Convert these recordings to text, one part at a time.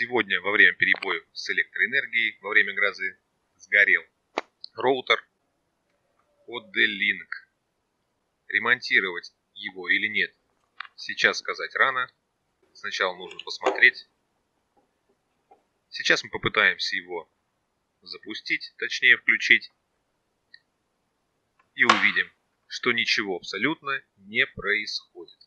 Сегодня во время перебоев с электроэнергией, во время грозы, сгорел роутер от D-Link. Ремонтировать его или нет, сейчас сказать рано. Сначала нужно посмотреть. Сейчас мы попытаемся его запустить, точнее включить. И увидим, что ничего абсолютно не происходит.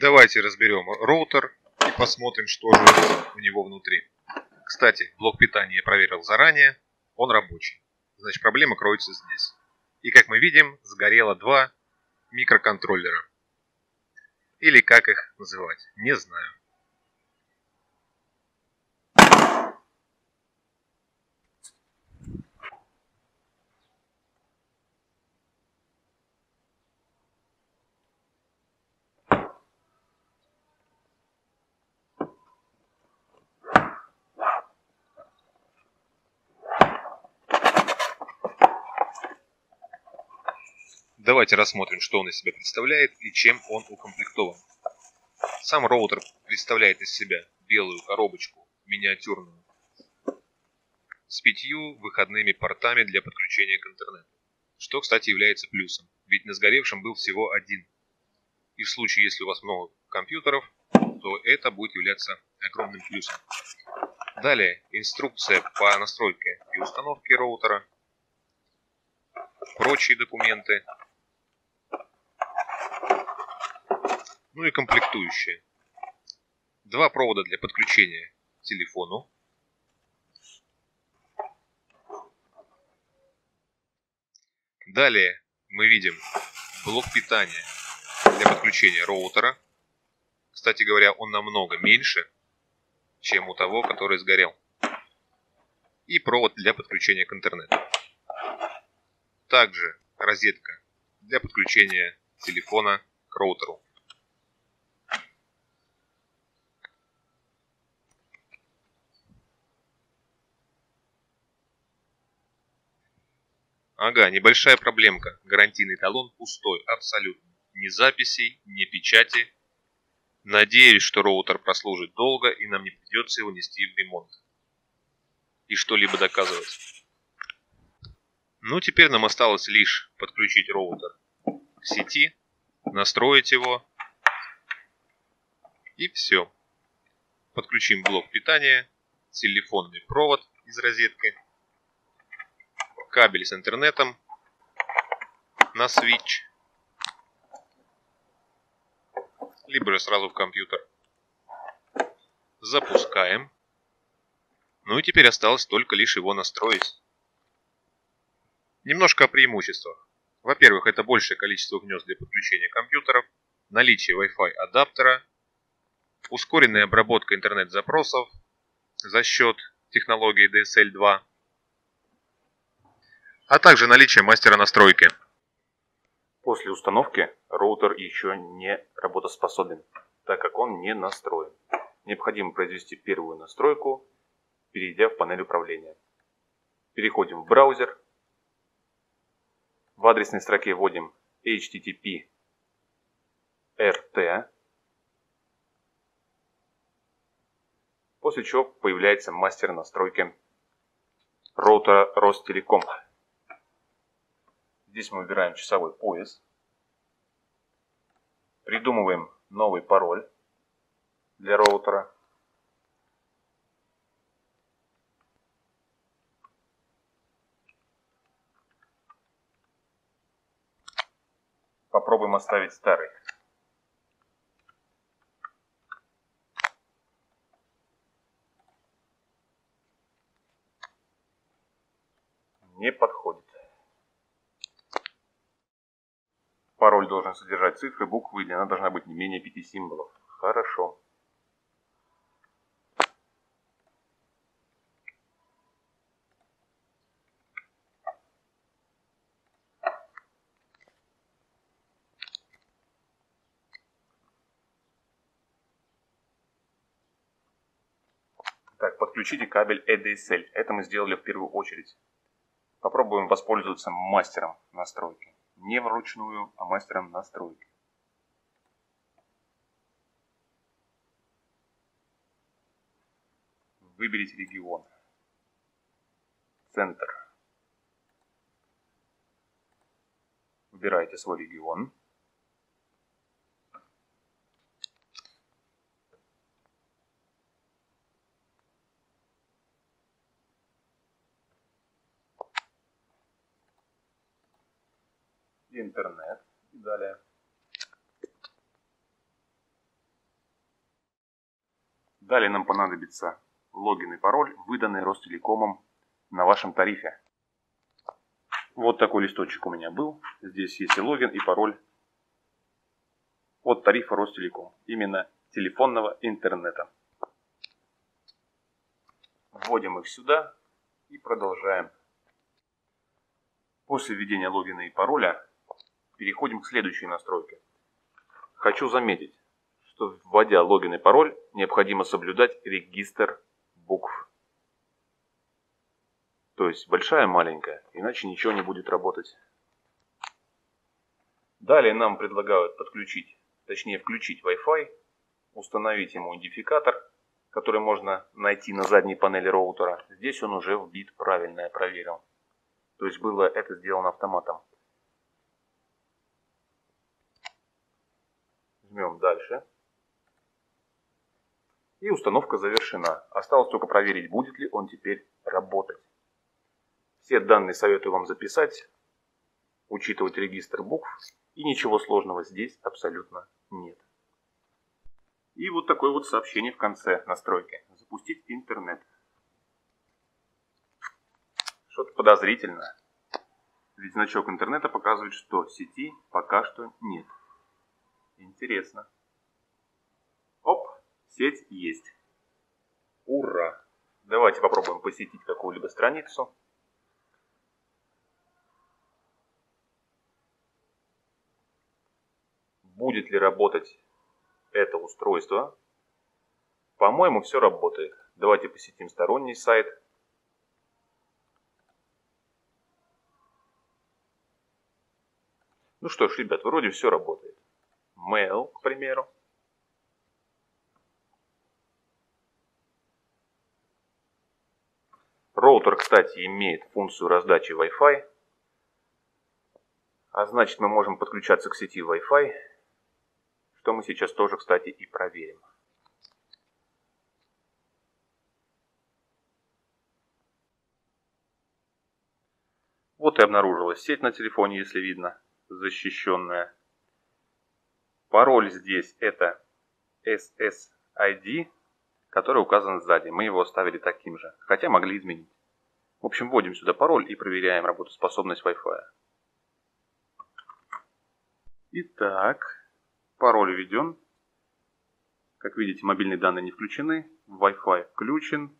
Давайте разберем роутер и посмотрим, что же у него внутри. Кстати, блок питания я проверил заранее, он рабочий. Значит, проблема кроется здесь. И как мы видим, сгорело два микроконтроллера. Или как их называть, не знаю. Давайте рассмотрим, что он из себя представляет и чем он укомплектован. Сам роутер представляет из себя белую коробочку, миниатюрную, с пятью выходными портами для подключения к интернету. Что, кстати, является плюсом, ведь на сгоревшем был всего один. И в случае, если у вас много компьютеров, то это будет являться огромным плюсом. Далее, инструкция по настройке и установке роутера, прочие документы, ну и комплектующие. Два провода для подключения к телефону. Далее мы видим блок питания для подключения роутера. Кстати говоря, он намного меньше, чем у того, который сгорел. И провод для подключения к интернету. Также розетка для подключения телефона к роутеру. Ага, небольшая проблемка. Гарантийный талон пустой, абсолютно. Ни записей, ни печати. Надеюсь, что роутер прослужит долго и нам не придется его нести в ремонт. И что-либо доказывать. Ну, теперь нам осталось лишь подключить роутер к сети, настроить его. И все. Подключим блок питания, телефонный провод из розетки кабель с интернетом на switch, либо же сразу в компьютер. Запускаем. Ну и теперь осталось только лишь его настроить. Немножко о преимуществах. Во-первых, это большее количество гнезд для подключения компьютеров, наличие Wi-Fi адаптера, ускоренная обработка интернет-запросов за счет технологии DSL 2, а также наличие мастера настройки. После установки роутер еще не работоспособен, так как он не настроен. Необходимо произвести первую настройку, перейдя в панель управления. Переходим в браузер. В адресной строке вводим http rt, после чего появляется мастер настройки роутера Ростелеком. Здесь мы выбираем часовой пояс. Придумываем новый пароль для роутера. Попробуем оставить старый. Не подходит. Пароль должен содержать цифры, буквы, и длина должна быть не менее пяти символов. Хорошо. Так, подключите кабель ADSL. Это мы сделали в первую очередь. Попробуем воспользоваться мастером настройки. Не вручную, а мастером настройки. Выберите регион. Центр. Выбирайте свой регион. Интернет и далее. Далее нам понадобится логин и пароль, выданный Ростелекомом на вашем тарифе. Вот такой листочек у меня был. Здесь есть и логин, и пароль от тарифа Ростелеком. Именно телефонного интернета. Вводим их сюда и продолжаем. После введения логина и пароля переходим к следующей настройке. Хочу заметить, что вводя логин и пароль, необходимо соблюдать регистр букв. То есть большая, маленькая, иначе ничего не будет работать. Далее нам предлагают подключить, точнее включить Wi-Fi, установить ему идентификатор, который можно найти на задней панели роутера. Здесь он уже вбит правильно, я проверил. То есть было это сделано автоматом. Жмем дальше. И установка завершена. Осталось только проверить, будет ли он теперь работать. Все данные советую вам записать, учитывать регистр букв. И ничего сложного здесь абсолютно нет. И вот такое вот сообщение в конце настройки. Запустить интернет. Что-то подозрительно. Ведь значок интернета показывает, что сети пока что нет. Интересно. Оп, сеть есть. Ура! Давайте попробуем посетить какую-либо страницу. Будет ли работать это устройство? По-моему, все работает. Давайте посетим сторонний сайт. Ну что ж, ребят, вроде все работает. Mail, к примеру. Роутер, кстати, имеет функцию раздачи Wi-Fi. А значит, мы можем подключаться к сети Wi-Fi, что мы сейчас тоже, кстати, и проверим. Вот и обнаружилась сеть на телефоне, если видно, защищенная. Пароль здесь это SSID, который указан сзади. Мы его оставили таким же, хотя могли изменить. В общем, вводим сюда пароль и проверяем работоспособность Wi-Fi. Итак, пароль введен. Как видите, мобильные данные не включены. Wi-Fi включен.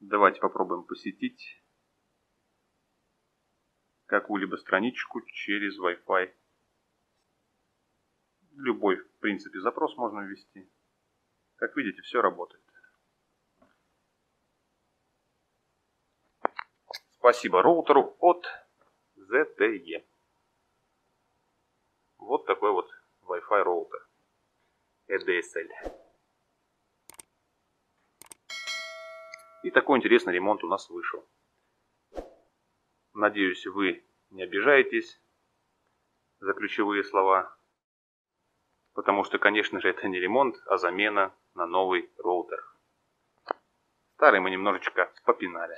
Давайте попробуем посетить какую-либо страничку через Wi-Fi любой, в принципе, запрос можно ввести. Как видите, все работает. Спасибо роутеру от ZTE. Вот такой вот Wi-Fi роутер. ADSL. И такой интересный ремонт у нас вышел. Надеюсь, вы не обижаетесь за ключевые слова потому что, конечно же, это не ремонт, а замена на новый роутер. Старый мы немножечко попинали.